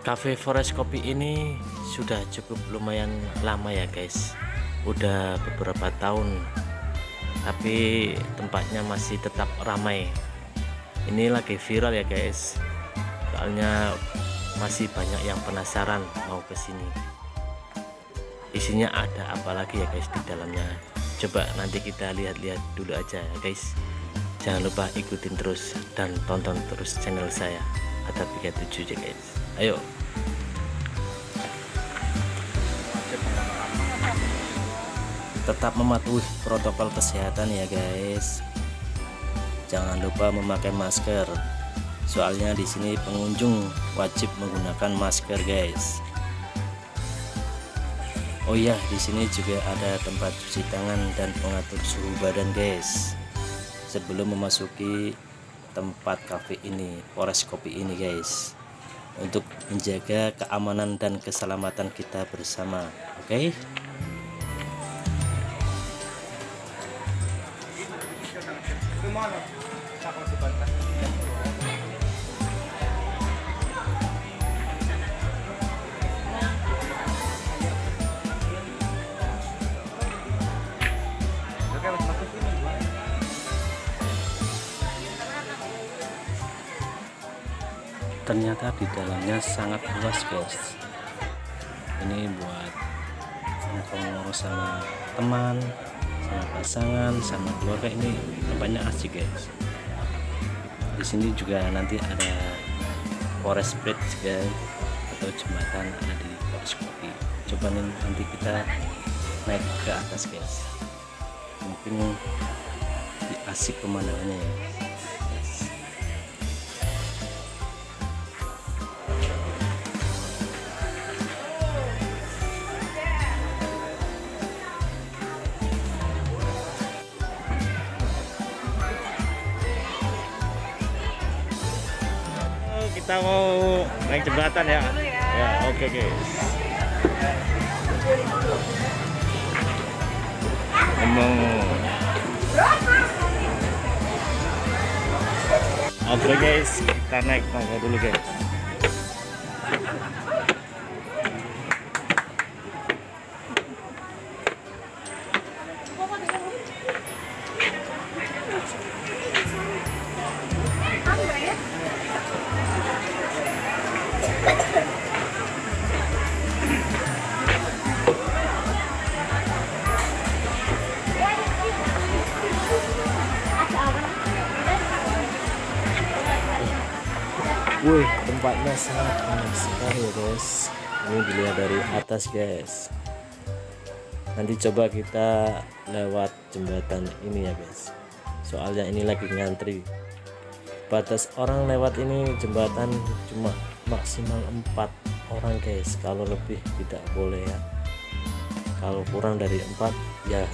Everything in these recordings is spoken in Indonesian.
Cafe Forest Kopi ini sudah cukup lumayan lama ya guys. Udah beberapa tahun tapi tempatnya masih tetap ramai. Ini lagi viral ya guys. Soalnya masih banyak yang penasaran mau ke sini isinya ada apa lagi ya guys di dalamnya? Coba nanti kita lihat-lihat dulu aja ya guys. Jangan lupa ikutin terus dan tonton terus channel saya ada 37 ya guys ayo tetap mematuhi protokol kesehatan ya guys jangan lupa memakai masker soalnya di sini pengunjung wajib menggunakan masker guys Oh iya, di sini juga ada tempat cuci tangan dan pengatur suhu badan, guys. Sebelum memasuki tempat cafe ini, Forest Kopi ini, guys. Untuk menjaga keamanan dan keselamatan kita bersama. Oke? Okay? Ternyata di dalamnya sangat luas guys ini buat ngomong sama teman sama pasangan sama keluarga ini tempatnya asik guys. Di sini juga nanti ada forest bridge guys atau jembatan ada di forest kopi coba nih nanti kita naik ke atas guys. Mungkin asik pemandangannya ya kita mau naik jembatan ya. Ya, oke okay, guys. Ngomong. Oke okay, guys, kita naik tangga dulu guys. Wih, tempatnya sangat enak sekali ya guys. Ini dilihat dari atas guys. Nanti coba kita lewat jembatan ini ya guys. Soalnya ini lagi ngantri. Batas orang lewat ini jembatan cuma maksimal empat orang guys. Kalau lebih tidak boleh ya. Kalau kurang dari empat ya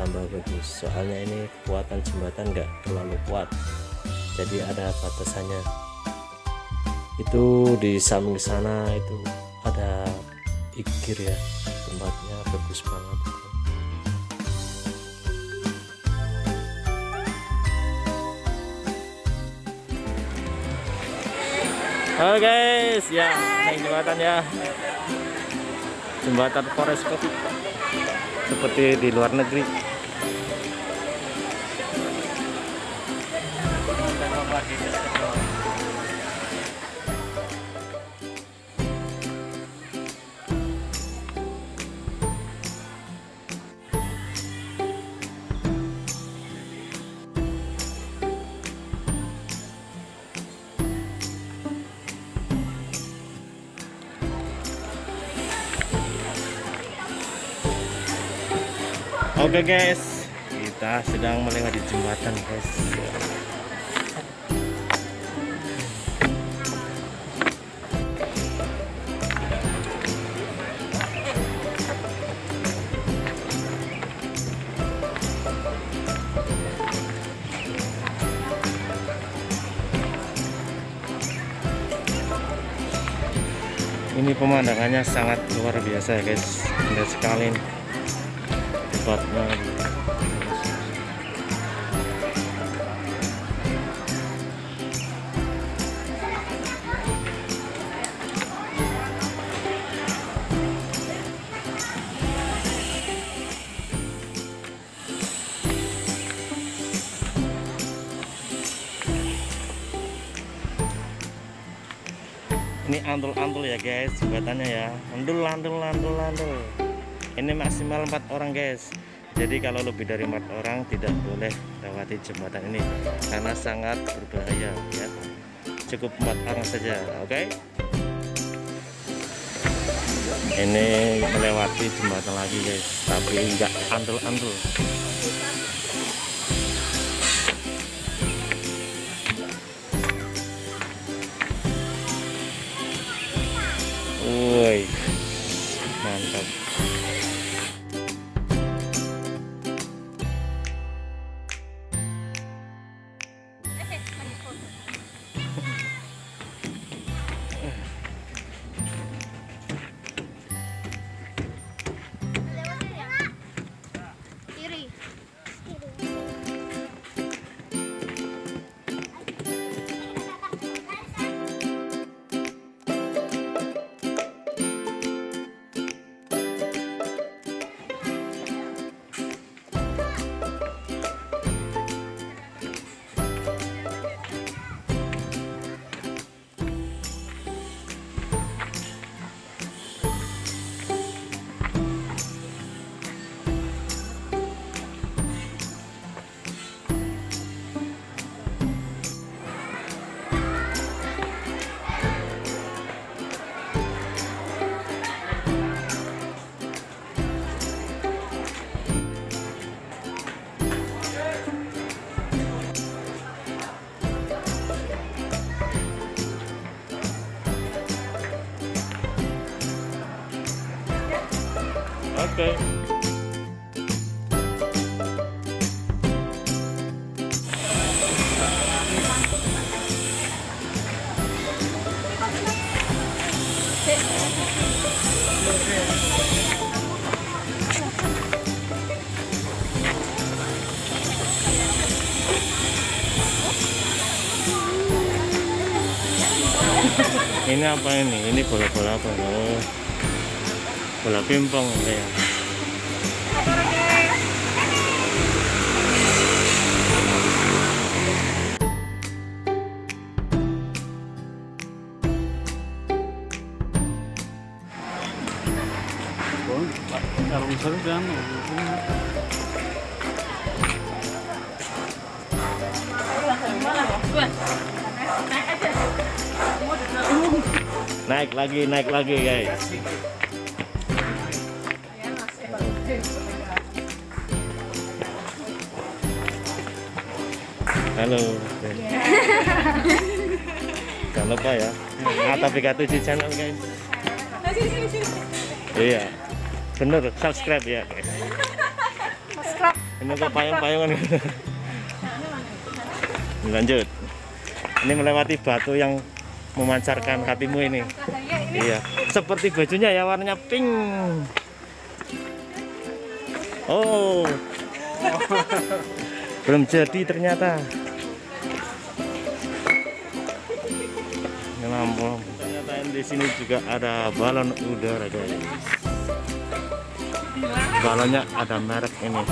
tambah bagus. Soalnya ini kekuatan jembatan enggak terlalu kuat. Jadi ada batasannya itu di samping sana itu ada ikir ya tempatnya bagus banget. Halo guys, ya naik jembatan ya. Jembatan forest seperti di luar negeri Oke okay guys, kita sedang melewati jembatan guys. Ini pemandangannya sangat luar biasa ya guys, indah sekali. Nih tempatnya gitu. ini antul-antul ya guys jembatannya ya antul antul antul antul ini maksimal empat orang guys. Jadi kalau lebih dari empat orang tidak boleh lewati jembatan ini karena sangat berbahaya ya. Cukup empat orang saja oke? Ini melewati jembatan lagi guys tapi enggak antul-antul Woi. Obrigado. Oke. ini apa ini? Ini bola-bola apa? Oh, bola pimpong Naik lagi, naik lagi guys. Halo. Jangan lupa ya. Ata PK7 channel guys. Iya. Bener, subscribe ya guys. Ini kok payung-payungan. Lanjut. Ini melewati batu yang memancarkan hatimu ini. Iya. Seperti bajunya ya warnanya pink. Oh. Belum jadi ternyata. Lampu. Ternyata di sini juga ada balon udara guys. Balonnya ada merek ini.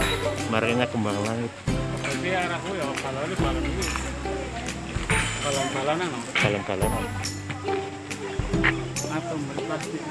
Mereknya kembang langit. tapi arahku ya kalau ini balon ini balon balonan Balon-balonan. atau plastik